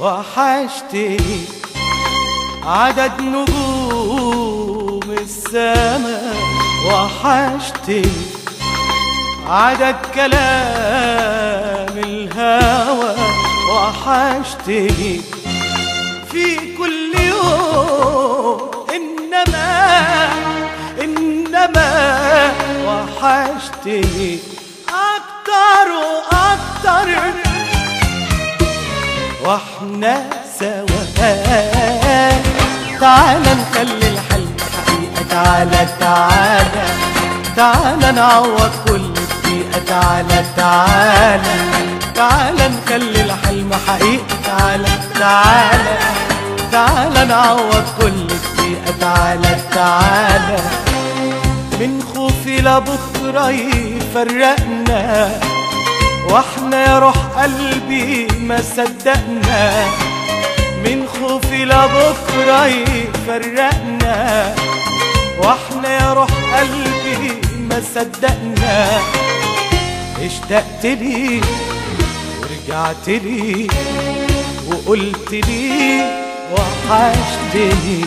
وحشتني عدد نجوم السماء وحشتني عدد كلام الهوى وحشتني في كل يوم إنما إنما وحشتني أكتر وأكتر وإحنا سوا. تعال نخلي الحلم حقيقة تعالى تعالى. تعالى نعوض كل دقيقة تعالى تعالى. تعالى نخلي الحلم حقيقة تعالى تعالى. تعالى نعوض كل دقيقة تعالى تعالى. من خوفي لبكرة يفرقنا. وإحنا يا روح قلبي ما صدقنا. من خوفي لبكرة يفرقنا. وإحنا يا روح قلبي ما صدقنا. اشتقت لي ورجعت لي وقلت لي وحشتني.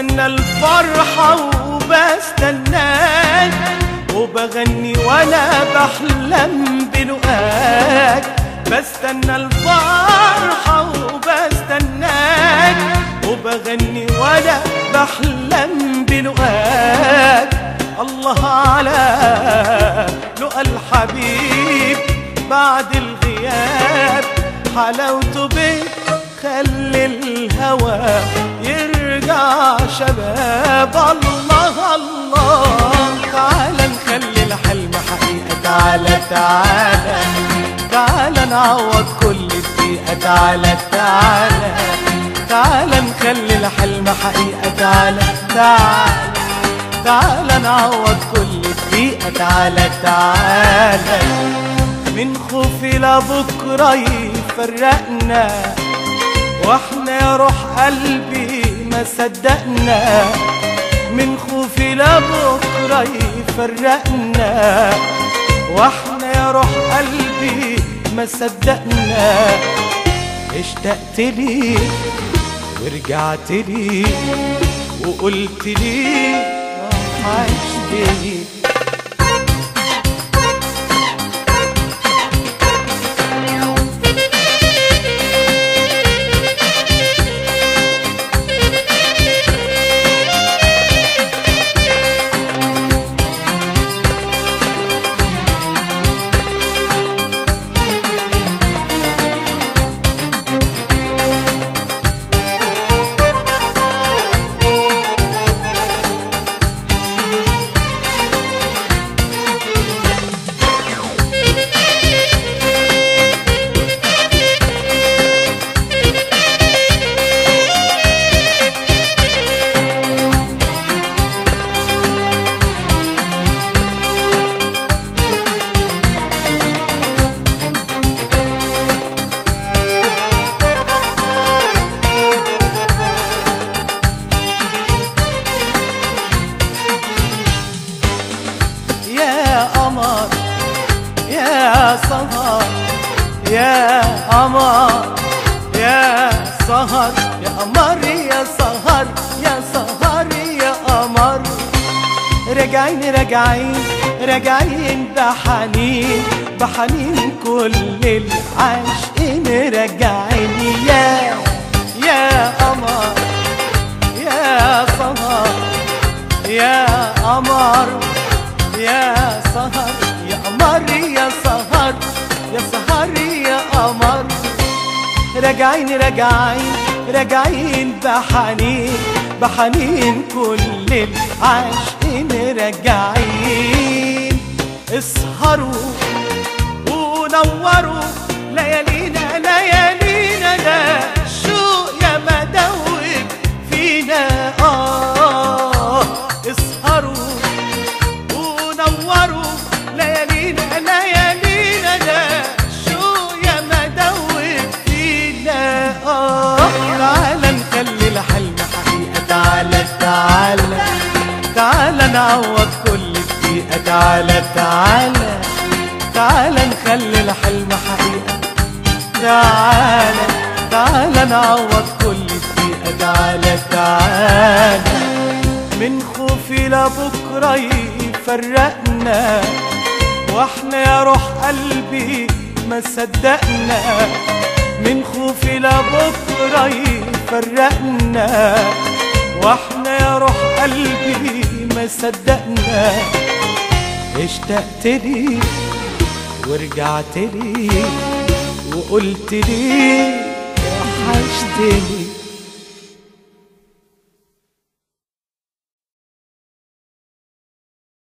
بستنى الفرحة وبستناك وبغني وأنا بحلم بلقاك بستنى الفرحة وبستناك وبغني وأنا بحلم بلقاك الله على لقى الحبيب بعد الغياب. حلاوته بتخلي الهوى يرجع شباب الله الله. تعالى نخلي الحلم حقيقة تعالى تعالى تعالى نعوض كل دقيقة تعالى تعالى تعالى نخلي الحلم حقيقة تعالى تعالى تعالى نعوض كل دقيقة تعالى تعالى من خوفي لبكرة يفرقنا. يا روح قلبي ما صدقنا. من خوفي لبكرة يفرقنا. وإحنا يا روح قلبي ما صدقنا. اشتقت لي ورجعت لي وقلت لي وحشتني قمر يا سهر يا قمر يا سهر يا سهر يا قمر راجعين راجعين راجعين بحنين بحنين كل العاشقين راجعين يا يا قمر يا سهر. راجعين راجعين راجعين بحنين بحنين كل العاشقين راجعين اسهروا ونوروا ليالينا ليالينا نعوض كل دقيقة تعالى تعالى تعالى نخلي الحلم حقيقة. تعالى تعالى نعوض كل دقيقة تعالى تعالى. من خوفي لبكرة يفرقنا وإحنا يا روح قلبي ما صدقنا. من خوفي لبكرة يفرقنا وإحنا يا روح قلبي صدقنا. اشتقت لي ورجعت لي وقلت لي وحشتني.